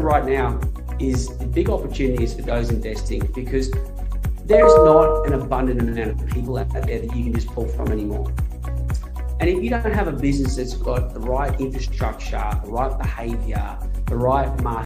right now is the big opportunities for those investing because there is not an abundant amount of people out there that you can just pull from anymore. And if you don't have a business that's got the right infrastructure, the right behavior, the right market.